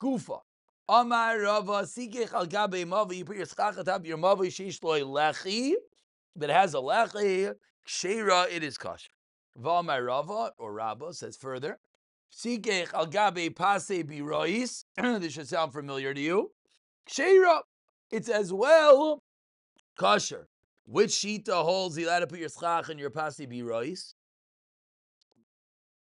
Gufa. Amar Rava Sikech al Mavi. You put your schach on top of your Mavi Sheish Loi Lechi that has a Lechi. Kshera, it is kosher. V'amar Rava or Rabba says further. Sikech al Gabe Pase Birois. This should sound familiar to you. Kshera, it's as well kosher. Which shita holds you allowed to put your schach and your pasi birois?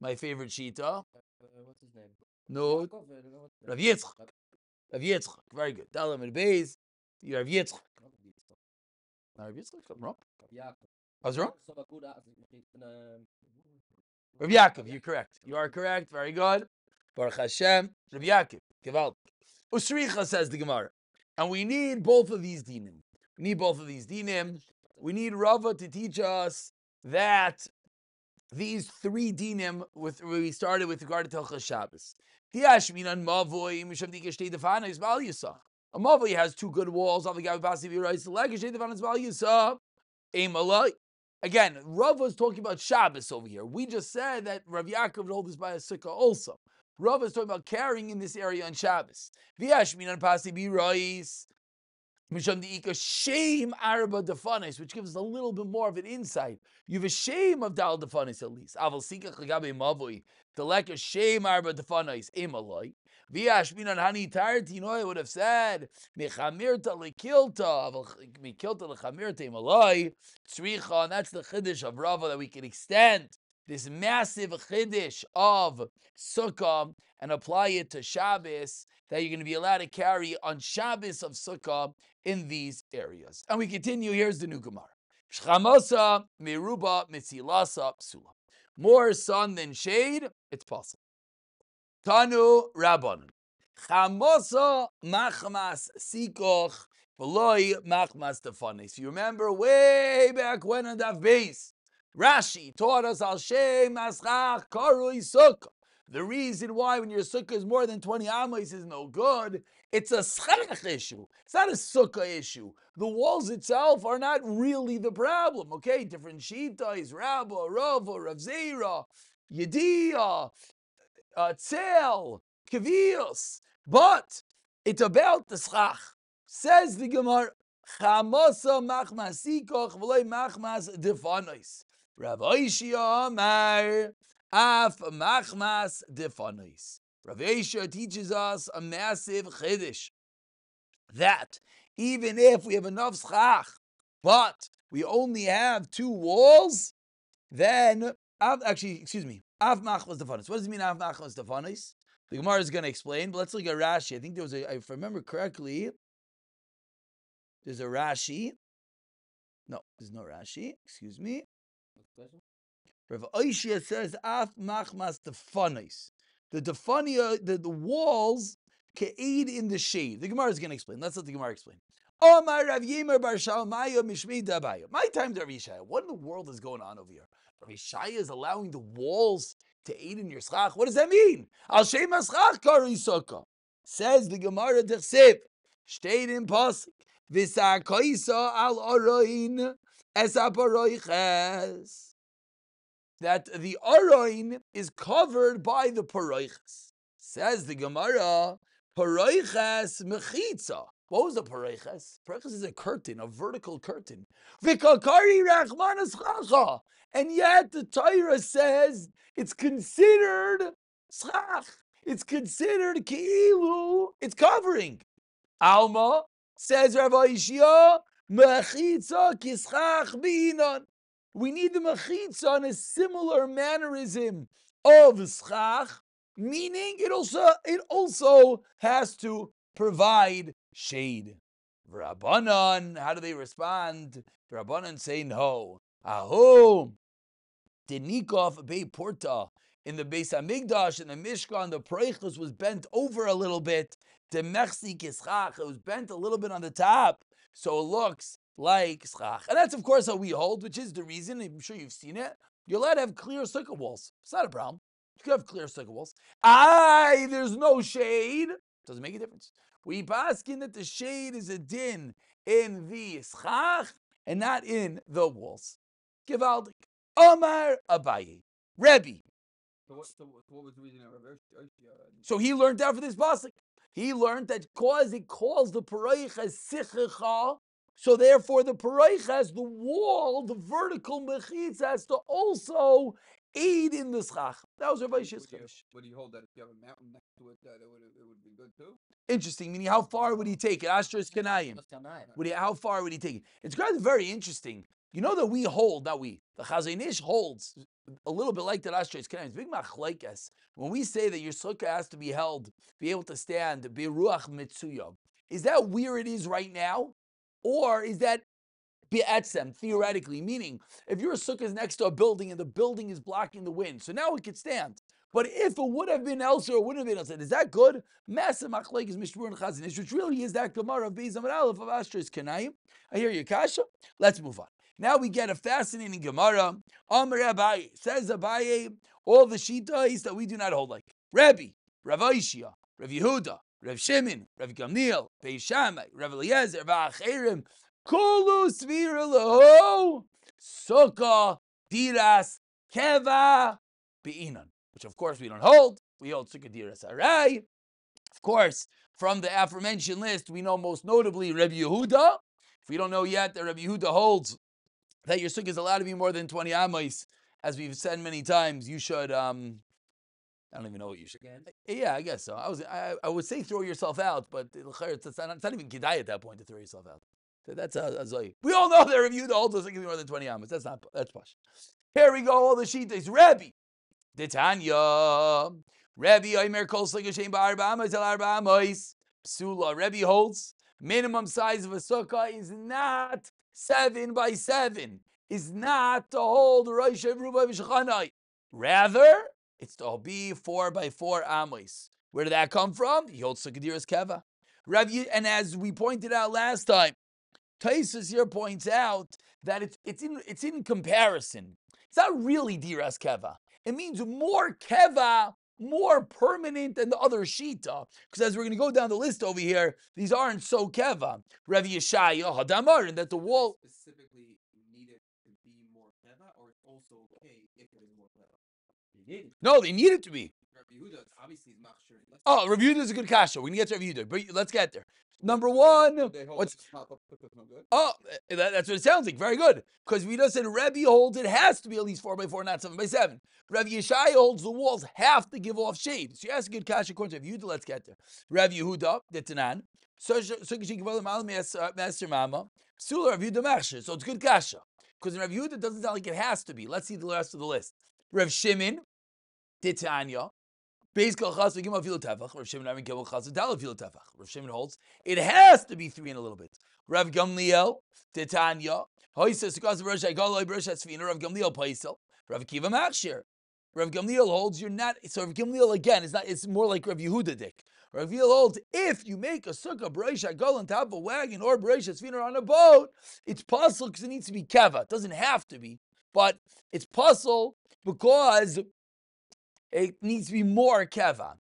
My favorite shita. Uh, what's his name? No, Rav Yitzchak. Rav Yitzchak. Very good. Dalam and Beis. Rav Yitzchak. Not No, Rav Yitzchak. I'm wrong. I was wrong. So, but good, Rav Yaakov. You're correct. You are correct. Very good. Baruch Hashem. Rav Yaakov. Gewalt. Usricha says the Gemara. And we need both of these dinim. We need both of these dinim. We need Rava to teach us that these three dinim with we started with regard to Telchas Shabbos. A mavoi has two good walls. Again, Rav was talking about Shabbos over here. We just said that Rav Yaakov would hold this by a sukkah also. Rav is talking about carrying in this area on Shabbos. Viash minan pasi v'rais. Which gives us a little bit more of an insight. You have a shame of dal defanis at least. Aval sika chagabe mavoi. The lack of shame arba defanis emaloi. Viash minan hani tarti. You know, I would have said mechamirta lekilta. Aval mikilta lechamirta emaloi. Tzricha, and that's the chiddush of Rava that we can extend this massive chiddush of sukkah and apply it to Shabbos that you're going to be allowed to carry on Shabbos of sukkah in these areas. And we continue. Here's the new Gemara. Shchamasa meruba mitzilasa psula. More sun than shade, it's possible. Tanu rabbanon. Chamasa machmas sikoch v'loi machmas tefanis. You remember way back when on that base, Rashi taught us al shem aschach karui sukkah. The reason why when your sukkah is more than 20 amos is no good, it's a schach issue. It's not a sukkah issue. The walls itself are not really the problem. Okay, different shitas, Rabba, Rava, Rav Zera, Yediyah, uh, Tzel, Kavios. But it's about the schach. Says the Gemara, Chamasa machmas sikoch v'loy machmas defanos. Rav Oishia Amar, Af machmas defanos. Rav Oishia teaches us a massive chiddush that even if we have enough schach, but we only have two walls, then actually, excuse me, av machmas defanos. What does it mean av machmas defanos? The Gemara is going to explain, but let's look at Rashi. I think there was a, if I remember correctly, there's a Rashi. No, there's no Rashi. Excuse me. Rav Oishia says af machmas defanos. The defania, the, the walls can aid in the shade. The Gemara is going to explain. Let's let the Gemara explain. Omar Rav Yemer Bar Shalmaya Mishmi. My time to Rav Yishaya. What in the world is going on over here? Rav Yishaya is allowing the walls to aid in your schach. What does that mean? Al Shem Schach Kari Sukkah. Says the Gemara Dechsev. Steht in Pasuk. V'sa koisa al oroin es aparoiches. That the oroin is covered by the paroiches. Says the Gemara, paroiches mechitza. What was a paroiches? Paroiches is a curtain, a vertical curtain. V'kakari rachmanas chacha. And yet the Torah says it's considered schach. It's considered keilu. It's covering. Alma says Rav Ishia, We need the mechitza on a similar mannerism of schach, meaning it also it also has to provide shade. Rabbanan, how do they respond? The Rabbanan say no. Aho, Denikov Bei Porta in the Beis Hamikdash in the Mishkan, the Preichus was bent over a little bit. The Mechsi Kischach, it was bent a little bit on the top, so it looks like Schach. And that's, of course, how we hold, which is the reason, I'm sure you've seen it. You're allowed to have clear sukkah walls. It's not a problem. You can have clear sukkah walls. Aye, there's no shade. Doesn't make a difference. We baskin that the shade is a din in the schach and not in the walls. Givaldik. Omar Abaye. Rebbe. So what, so what was the reason uh, So he learned out for this pasuk. He learned that cause it calls the paroich as sichicha, so therefore the paroich has the wall, the vertical mechitz has to also aid in the schach. That was Rav Would chiddush. would you hold that if you have a mountain next to it, that it would, it would be good too? Interesting, meaning how far would he take it? Asher's Kanayim. Kanayim. Would he, how far would he take it? It's rather very interesting. You know that we hold, that we, the Chazon Ish holds a little bit like the Kanayim. It's big machlekes. When we say that your sukkah has to be held, be able to stand, beruach mitzuya, is that where it is right now? Or is that Be'etzem, theoretically, meaning if your sukkah is next to a building and the building is blocking the wind, so now it could stand. But if it would have been elsewhere, it wouldn't have been elsewhere. Is that good? Massive machlek is Mishmur and Chazon Ish, which really is that Gemara of Beis Amar Aleph of Ashtra's Kanayim. I hear you, Kasha. Let's move on. Now we get a fascinating Gemara. Amr Abaye says Abaye, all the shitas that we do not hold like Rabbi, Rav Aishia, Rav Yehuda, Rav Shimon, Rav Gamliel, Beis Shammai, Rav Eliezer, Va'acherim, Kulu Svira Leho, Sukkah, Diras, Keva, Be'inan, which of course we don't hold. We hold Sukkah Diras Arai. Of course, from the aforementioned list, we know most notably Rabbi Yehuda. If we don't know yet that Rabbi Yehuda holds that your sukkah is allowed to be more than 20 amos, as we've said many times, you should, um, I don't even know what you should. Again. Yeah, I guess so. I was, I, I would say throw yourself out, but it's not, it's not even kedai at that point to throw yourself out. So that's a, a zoy. We all know that Rabbi Yehuda holds us to be more than 20 amos. That's not, that's posh. Here we go, all the sheetas. Rabbi, Ditanya, Rabbi Omer Kol Sligashem Ba'arba Amos El Arba Amos. Psula, Rabbi holds minimum size of a sukkah is not seven by seven, is not to hold Rosh Ruba V'Shechanai. Rather, it's to be four by four amos. Where did that come from? He holds Sukkadiras Keva. And as we pointed out last time, Tosfos here points out that it's it's in it's in comparison. It's not really Diras Keva. It means more Keva, more permanent than the other Shita. Because as we're going to go down the list over here, these aren't so Keva. Rav Yeshaya Hadamar, and that the wall. Specifically needed to be more clever, or it's also okay if it is more clever? You need it. No, they need it to be. Rabbi Yehuda obviously is machshir. Let's Oh, review is a good kasha. We're gonna get to review but let's get there. Number one, what's pop up good. Oh, eh, that- that's what it sounds like. Very good. Because we just said Rebbe holds it has to be at least four by four, not seven by seven. Rebbe Yeshaya holds the walls have to give off shade. So you ask a good kasha according to Yehuda. Let's get there. Rebbe Yehuda, the Tanan. uh, Master Mama. Psula Rebbe Yehuda Machshir. So it's good kasha. Because Rebbe Yehuda doesn't sound like it has to be. Let's see the rest of the list. Rev Shimon, Titania. Beis. Rav Shimon holds it has to be three and a little bit. Rav Gamliel, Titania, Hoysa Sukkos Rosh Hagoloi Rosh Hasfina, Rav Gamliel Paisel, Rav Kiva Machshir. Rav Gamliel holds you're not. So Rav Gamliel again is not. It's more like Rav Yehuda Dick. Rav Gamliel holds if you make a sukkah Rosh Hagol on top of a wagon or Rosh Hasfina on a boat, it's possible because it needs to be keva. It doesn't have to be, but it's possible because it needs to be more keva.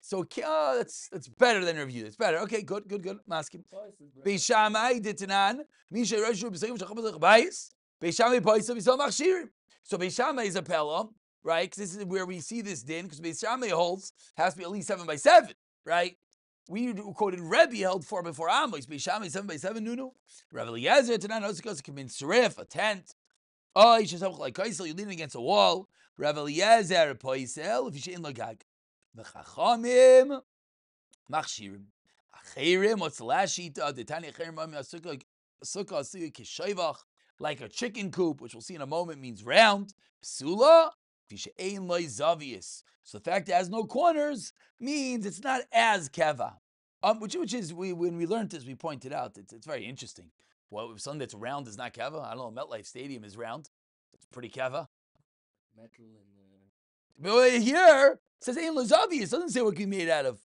So oh, that's that's better than Yehuda. It's better. Okay, good, good, good. Maskim. Beishamai ditanan, Misha Rashu Bayis, Beishamai B'Sal Machshirim. So Beishamai is a Pella, right? 'Cause this is where we see this din, because Beishamai holds has to be at least seven by seven, right? We quoted Rebbe held four by four amos. Beishamai seven by seven, Nunu. Rabbi Eliezer Tanan Osikos can mean serif, a tent. Oh, you should like Kaisel, you're leaning against a wall. Rabbi Eliezer Paisel, if you should in Lagag. The Chachamim Machshirim. Achirim, what's the last shita? The Tanya Achirim, Asukah Asukah Kishavach, like a chicken coop, which we'll see in a moment means round. Psula, Loi Zavius. So the fact it has no corners means it's not as Keva. Um, which, which is, we, when we learned this, we pointed out, it's, it's very interesting. Well, something that's round is not Keva, I don't know, MetLife Stadium is round. It's pretty Keva. Metal and. Uh, But here, says Ein Lazavius. It doesn't say what it can be made out of.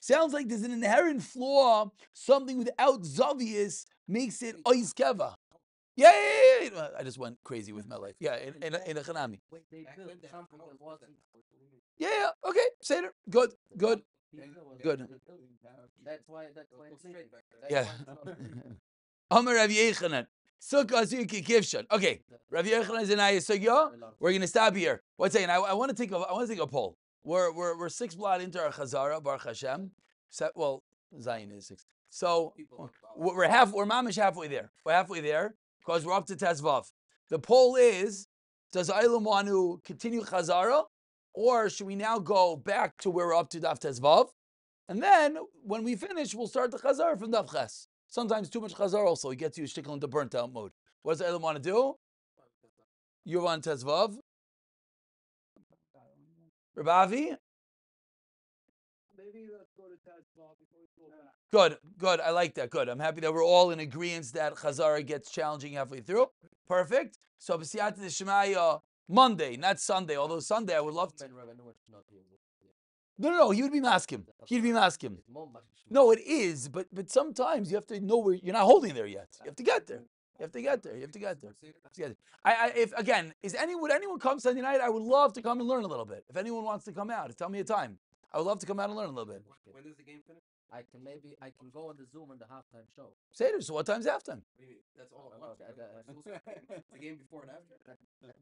Sounds like there's an inherent flaw. Something without Zavius makes it Ois Keva. Yeah, yeah, yeah, yeah. I just went crazy with my life. Yeah, in, in, a- in a Chanami. wait, they Back built then, they- something how that was wasn't. Yeah, yeah. Okay, Seder. Good, good. Good. That's why. That's why. it's straight leaking. back there. That's Yeah. why it's not- Amar Rav Yechanan. Sukkah Kivshan. Okay, Rav Yechanan is in Ayasugya. We're gonna stop here. One second. I, I want to take a I want to take a poll. We're we're we're six blot into our Chazara Baruch Hashem. Se- well, Zion is six. So People love Baba. we're we're half. We're mamish halfway there. We're halfway there because we're up to Tezvav. The poll is: Does Eilam want to continue Chazara, or should we now go back to where we're up to Daf Tezvav, and then when we finish, we'll start the Chazara from Daf Ches. Sometimes too much Chazara also gets you sticking into burnt out mode. What does Eilam want to do? You're on Tezvav. Rabavi. Maybe let's go to Tazbah before we go back. Good, good. I like that. Good. I'm happy that we're all in agreement that Chazara gets challenging halfway through. Perfect. So B'siyat Monday, not Sunday. Although Sunday I would love to. No, no, no. He would be maskim. He'd be maskim. It's more much- No, it is, but but sometimes you have to know where you're not holding there yet. You have to get there. You have to get there. You have to get there. You have to get there. I, I if again, is any would anyone come Sunday night? I would love to come and learn a little bit. If anyone wants to come out, tell me a time. I would love to come out and learn a little bit. When does the game finish? I can maybe I can go on the Zoom on the halftime show. Seder. So what time's halftime? What do you mean? That's all. Oh, at once, okay, right? the game before and after.